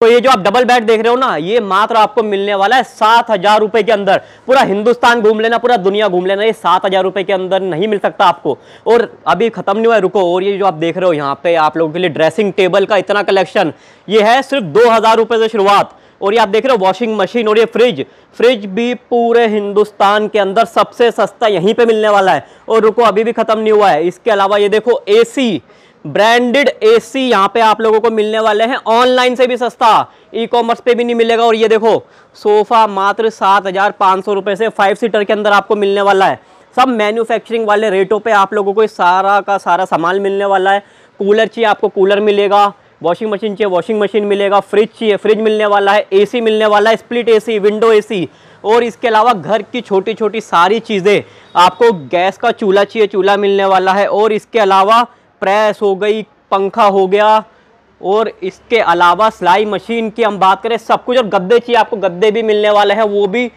तो ये जो आप डबल बेड देख रहे हो ना, ये मात्र आपको मिलने वाला है सात हज़ार रुपए के अंदर। पूरा हिंदुस्तान घूम लेना, पूरा दुनिया घूम लेना, ये सात हज़ार रुपए के अंदर नहीं मिल सकता आपको। और अभी खत्म नहीं हुआ रुको, और ये जो आप देख रहे हो यहाँ पे आप लोगों के लिए ड्रेसिंग टेबल का इतना कलेक्शन ये है सिर्फ़ दो हज़ार रुपए से शुरुआत। और ये आप देख रहे हो वॉशिंग मशीन और ये फ्रिज फ्रिज भी पूरे हिंदुस्तान के अंदर सबसे सस्ता यहीं पे मिलने वाला है। और रुको, अभी भी खत्म नहीं हुआ है। इसके अलावा ये देखो एसी ब्रांडेड एसी यहाँ पे आप लोगों को मिलने वाले हैं। ऑनलाइन से भी सस्ता ई कॉमर्स पे भी नहीं मिलेगा। और ये देखो, सोफा मात्र सात हज़ार पाँच सौ रुपये से फाइव सीटर के अंदर आपको मिलने वाला है। सब मैन्युफैक्चरिंग वाले रेटों पे आप लोगों को सारा का सारा सामान मिलने वाला है। कूलर चाहिए आपको कूलर मिलेगा वॉशिंग मशीन चाहिए वॉशिंग मशीन मिलेगा फ्रिज चाहिए फ्रिज मिलने वाला है एसी मिलने वाला है स्प्लिट एसी विंडो एसी और इसके अलावा घर की छोटी छोटी सारी चीज़ें, आपको गैस का चूल्हा चाहिए, चूल्हा मिलने वाला है। और इसके अलावा प्रेस हो गई, पंखा हो गया, और इसके अलावा सिलाई मशीन की हम बात करें, सब कुछ, और गद्दे चाहिए आपको, गद्दे भी मिलने वाले हैं, वो भी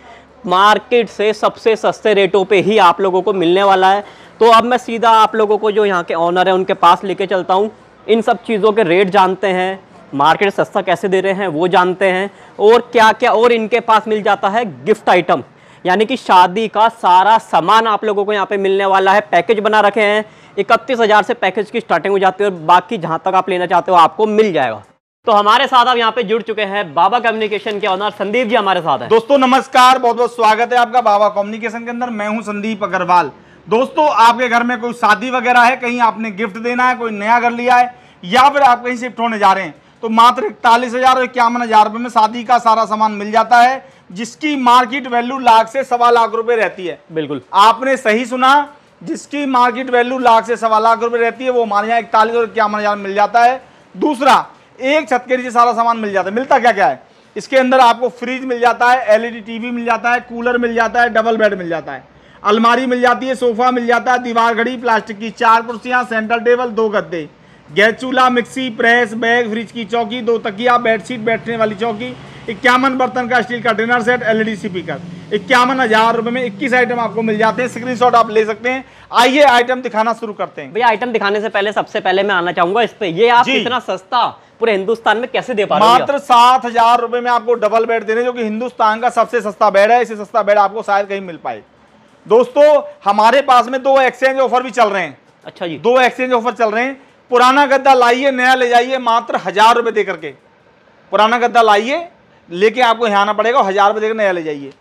मार्केट से सबसे सस्ते रेटों पे ही आप लोगों को मिलने वाला है। तो अब मैं सीधा आप लोगों को जो यहाँ के ऑनर है, उनके पास लेके चलता हूँ। इन सब चीज़ों के रेट जानते हैं मार्केट सस्ता कैसे दे रहे हैं, वो जानते हैं, और क्या क्या और इनके पास मिल जाता है गिफ्ट आइटम यानी कि शादी का सारा सामान आप लोगों को यहाँ पे मिलने वाला है पैकेज बना रखे हैं। इकतीस हज़ार से पैकेज की स्टार्टिंग हो जाती है और बाकी जहाँ तक आप लेना चाहते हो आपको मिल जाएगा। तो हमारे साथ अब यहाँ पे जुड़ चुके हैं बाबा कम्युनिकेशन के ऑनर संदीप जी हमारे साथ हैं। दोस्तों नमस्कार बहुत बहुत स्वागत है आपका बाबा कम्युनिकेशन के अंदर। मैं हूँ संदीप अग्रवाल। दोस्तों आपके घर में कोई शादी वगैरह है? कहीं आपने गिफ्ट देना है कोई नया घर लिया है? या फिर आप कहीं शिफ्ट होने जा रहे हैं? तो मात्र इकतालीस हज़ार और इक्यावन हज़ार रुपए में शादी का सारा सामान मिल जाता है जिसकी मार्केट वैल्यू लाख से सवा लाख रुपए रहती है। बिल्कुल। आपने सही सुना जिसकी मार्केट वैल्यू लाख से सवा लाख रुपए रहती है, वो हमारे यहाँ इकतालीस और इक्यावन हज़ार मिल जाता है। दूसरा, एक छत के नीचे सारा सामान मिल जाता है। मिलता क्या क्या है? इसके अंदर आपको फ्रिज मिल जाता है, एलईडी टीवी मिल जाता है, कूलर मिल जाता है, डबल बेड मिल जाता है। अलमारी मिल जाती है, सोफा मिल जाता है, दीवार घड़ी, प्लास्टिक की चार कुर्सियाँ, सेंटर टेबल, दो गद्दे। गैस चूल्हा, मिक्सी, प्रेस, बैग, फ्रिज की चौकी, दो तकिया, बेडशीट, बैठने वाली चौकी, इक्यावन बर्तन का स्टील का डिनर सेट, एलईडी स्पीकर इक्यावन हज़ार रुपए में इक्कीस आइटम आपको मिल जाते हैं। स्क्रीनशॉट आप ले सकते हैं। आइए आइटम दिखाना शुरू करते हैं। भैया आइटम दिखाने से पहले सबसे पहले मैं आना चाहूँगा इस पे। ये आप इतना सस्ता पूरे हिंदुस्तान में कैसे दे पा रहे मात्र सात हज़ार रुपए में आपको डबल बेड दे रहे हैं, जो कि हिंदुस्तान का सबसे सस्ता बेड है। इससे सस्ता बेड आपको शायद कहीं मिल पाए। दोस्तों हमारे पास में दो एक्सचेंज ऑफ़र भी चल रहे हैं। अच्छा जी। दो एक्सचेंज ऑफ़र चल रहे हैं। पुराना गद्दा लाइए नया ले जाइए मात्र हज़ार रुपए दे करके। पुराना गद्दा लाइए लेके आपको यहाँ आना पड़ेगा हज़ार रुपए देकर नया ले जाइए।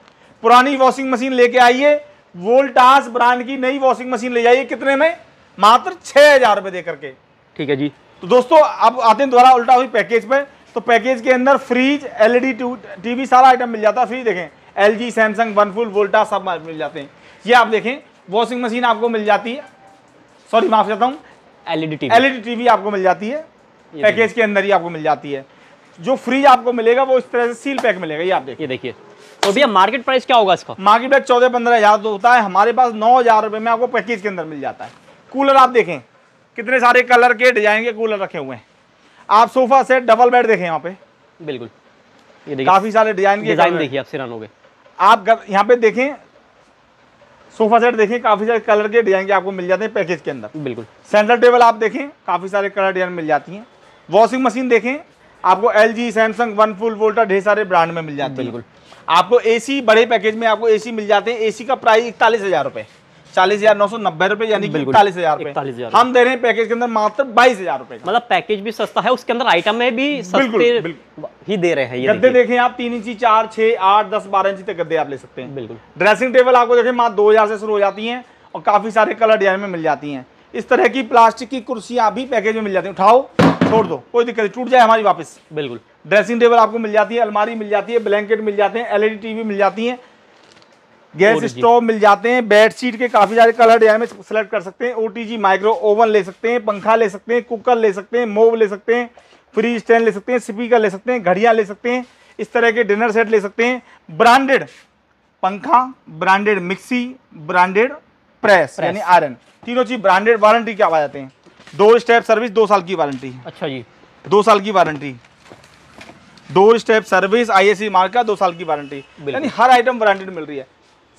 पुरानी वॉशिंग मशीन लेके आइए। वोल्टास ब्रांड की नई वॉशिंग मशीन ले जाइए। कितने में? मात्र छह हज़ार रुपए दे करके। ठीक है जी। तो दोस्तों अब आते हैं दोबारा उल्टा हुई पैकेज पे। तो पैकेज के अंदर फ्रिज एलईडी टीवी सारा आइटम मिल जाता है फ्रिज देखें एलजी सैमसंग वनफुल वोल्टा सब मिल जाते हैं। ये आप देखें वॉशिंग मशीन आपको मिल जाती है। सॉरी माफ़ करता हूँ। LED TV. एलईडी टीवी आपको मिल जाती है। पैकेज के अंदर ही आपको मिल जाती है। जो फ्रिज आपको मिलेगा वो इस तरह से सील पैक मिलेगा। ये आप देखिए देखिए। तो भैया मार्केट प्राइस क्या होगा इसका? मार्केट प्राइस चौदह पंद्रह हज़ार तो होता है। हमारे पास नौ हज़ार रुपये में आपको पैकेज के अंदर मिल जाता है। कूलर आप देखें कितने सारे कलर के डिज़ाइन के कूलर रखे हुए हैं। आप सोफा सेट डबल बेड देखें यहाँ पे। बिल्कुल। ये देखिए काफ़ी सारे डिज़ाइन के डिज़ाइन देखिए आप सिरानों के आप यहाँ पे देखें सोफा सेट देखें काफ़ी सारे कलर के डिज़ाइन के आपको मिल जाते हैं पैकेज के अंदर। बिल्कुल। सेंटर टेबल आप देखें काफ़ी सारे कलर डिज़ाइन मिल जाती हैं। वॉशिंग मशीन देखें आपको L G Samsung Whirlpool Voltas ढेर सारे ब्रांड में मिल जाते हैं। बिल्कुल। आपको एसी बड़े पैकेज में आपको एसी मिल जाते हैं। एसी का प्राइस इकतालीस हज़ार रुपए। चालीस हज़ार नौ सौ नब्बे रुपए यानी कि इकतालीस हज़ार रुपए। हम दे रहे हैं पैकेज के अंदर मात्र बाईस हज़ार रुपए मतलब पैकेज भी सस्ता है उसके अंदर आइटम में भी बिल्कुल, सस्ते ही दे रहे हैं ये गद्दे देखें आप तीन इंची चार छह आठ दस बारह इंची तक गद्दे आप ले सकते हैं। बिल्कुल। ड्रेसिंग टेबल आपको देखें मात्र दो हज़ार से शुरू हो जाती है और काफ़ी सारे कलर डिज़ाइन में मिल जाती है। इस तरह की प्लास्टिक की कुर्सियाँ भी पैकेज में मिल जाती है। उठाओ। छोड़ दो कोई दिक्कत नहीं टूट जाए हमारी वापस। बिल्कुल। ड्रेसिंग टेबल आपको मिल जाती है अलमारी मिल जाती है ब्लैंकेट मिल जाते हैं एलईडी टीवी मिल जाती है गैस स्टोव मिल जाते हैं बेड शीट के काफ़ी सारे कलर डिज़ाइन में सेलेक्ट कर सकते हैं ओटीजी माइक्रो ओवन ले सकते हैं पंखा ले सकते हैं कुकर ले सकते हैं मोव ले सकते हैं फ्रीज स्टैंड ले सकते हैं स्पीकर ले सकते हैं घड़ियाँ ले सकते हैं इस तरह के डिनर सेट ले सकते हैं ब्रांडेड पंखा ब्रांडेड मिक्सी ब्रांडेड प्रेस यानी आयरन। तीनों चीज़ ब्रांडेड वारंटी क्या आ जाते हैं। दो स्टेप सर्विस दो साल की वारंटी। अच्छा जी। दो साल की वारंटी। दो स्टेप सर्विस आईएससी मार्क का दो साल की वारंटी। यानी हर आइटम ब्रांडेड मिल रही है।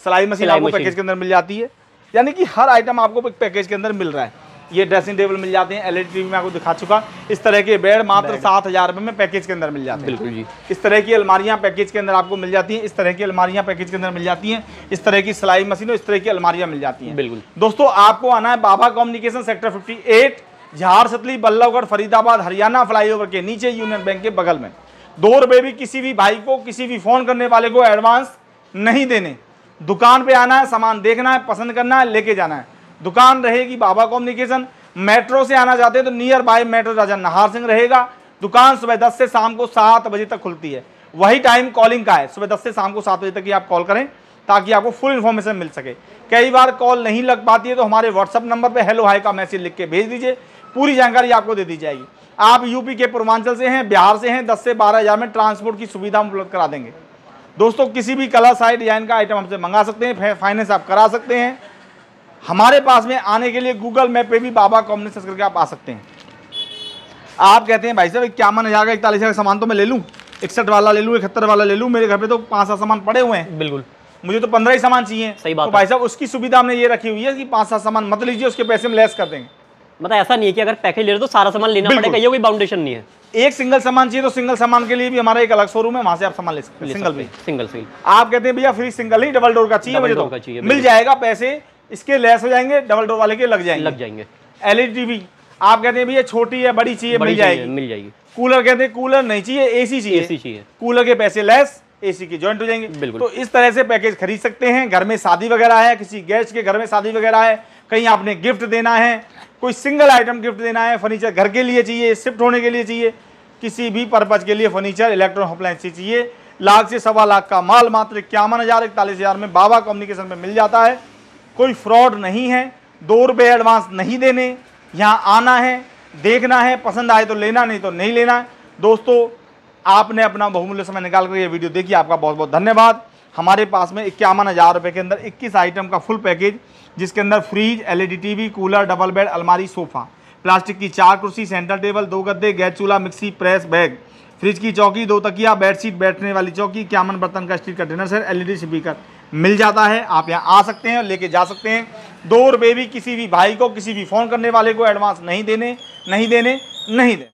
सिलाई मशीन आपको पैकेज के अंदर मिल जाती है। यानी कि हर आइटम आपको पैकेज के अंदर मिल रहा है। ये ड्रेसिंग टेबल मिल जाते हैं एलईडी टीवी में आपको दिखा चुका। इस तरह के बेड मात्र सात हज़ार रुपए में पैकेज के अंदर मिल जाते हैं। बिल्कुल जी। इस तरह की अलमारियाँ पैकेज के अंदर आपको मिल जाती हैं इस तरह की अलमारियाँ पैकेज के अंदर मिल जाती हैं इस तरह की सिलाई मशीन और इस तरह की अलमारियाँ मिल जाती हैं। बिल्कुल। दोस्तों आपको आना है बाबा communication sector 58 Jhar Satli Ballabhgarh Faridabad Haryana flyover के नीचे यूनियन बैंक के बगल में। दो रुपए भी किसी भी भाई को किसी भी फ़ोन करने वाले को एडवांस नहीं देने। दुकान पे आना है सामान देखना है पसंद करना है लेके जाना है। दुकान रहेगी बाबा कॉम्युनिकेशन। मेट्रो से आना चाहते हैं तो नियर बाय मेट्रो राजा नहार सिंह रहेगा। दुकान सुबह दस से शाम को सात बजे तक खुलती है। वही टाइम कॉलिंग का है। सुबह दस से शाम को सात बजे तक ही आप कॉल करें, ताकि आपको फुल इन्फॉर्मेशन मिल सके। कई बार कॉल नहीं लग पाती है तो हमारे व्हाट्सअप नंबर पर हेलो हाई का मैसेज लिख के भेज दीजिए। पूरी जानकारी आपको दे दी जाएगी। आप यूपी के पूर्वांचल से हैं, बिहार से हैं, दस से बारह हज़ार में ट्रांसपोर्ट की सुविधा उपलब्ध करा देंगे। दोस्तों, किसी भी कलर साइड डिज़ाइन का आइटम हमसे मंगा सकते हैं फाइनेंस आप करा सकते हैं। हमारे पास में आने के लिए गूगल मैप पे भी बाबा कॉम्बिनेशन सर्च करके आप आ सकते हैं। आप कहते हैं भाई साहब इक्यावन हज़ार का इकतालीस हज़ार सामान तो मैं ले लूँ? इकसठ वाला ले लूँ इकहत्तर वाला ले लूँ मेरे घर पे तो पाँच सात सामान पड़े हुए हैं। बिल्कुल। मुझे तो पंद्रह ही सामान चाहिए। सही बात तो भाई साहब उसकी सुविधा हमने ये रखी हुई है कि पाँच सात सामान मत लीजिए उसके पैसे हम लेस कर देंगे। मतलब ऐसा नहीं है कि अगर पैकेज ले रहे तो सारा सामान लेना पड़ेगा ये कोई बाउंडेशन नहीं है। एक सिंगल सामान चाहिए तो सिंगल सामान के लिए भी हमारा एक अलग शोरूम है वहाँ से आप सामान ले सकते हैं सिंगल भी सिंगल सिंगल आप कहते हैं भैया फ्री सिंगल ही डबल डोर का चाहिए मुझे तो मिल जाएगा पैसे इसके लेस हो जाएँगे डबल डोर वाले के लग जाएँगे। लग जाएँगे। एलईडी टीवी आप कहते हैं भैया छोटी है बड़ी चाहिए मिल जाएगी। मिल जाएगी। कूलर कहते हैं कूलर नहीं चाहिए एसी चाहिए एसी चाहिए। कूलर के पैसे लेस एसी के ज्वाइंट हो जाएँगे। बिल्कुल। तो इस तरह से पैकेज खरीद सकते हैं। घर में शादी वगैरह है किसी गेस्ट के घर में शादी वगैरह है कहीं आपने गिफ्ट देना है कोई सिंगल आइटम गिफ्ट देना है फर्नीचर घर के लिए चाहिए शिफ्ट होने के लिए चाहिए किसी भी पर्पज के लिए फर्नीचर इलेक्ट्रॉनिक अप्लायंस चाहिए। लाख से सवा लाख का माल मात्र इक्यावन हज़ार इकतालीस हज़ार में बाबा कम्युनिकेशन में मिल जाता है। कोई फ्रॉड नहीं है, दो रुपये एडवांस नहीं देने, यहाँ आना है, देखना है, पसंद आए तो लेना, नहीं तो नहीं लेना। है दोस्तों, आपने अपना बहुमूल्य समय निकाल कर ये वीडियो देखी, आपका बहुत बहुत धन्यवाद। हमारे पास में इक्यावन हज़ार रुपये के अंदर 21 आइटम का फुल पैकेज जिसके अंदर fridge LED TV cooler double bed अलमारी सोफा प्लास्टिक की चार कुर्सी सेंटर टेबल दो गद्दे, गैस चूल्हा मिक्सी प्रेस बैग फ्रिज की चौकी, दो तकिया बेडशीट बैठने वाली चौकी, इक्यावन बर्तन का स्टील का डिनर सेट एलईडी स्पीकर मिल जाता है, आप यहाँ आ सकते हैं और लेके जा सकते हैं। दो रुपये भी किसी भी भाई को, किसी भी फ़ोन करने वाले को एडवांस नहीं देने नहीं देने नहीं देने।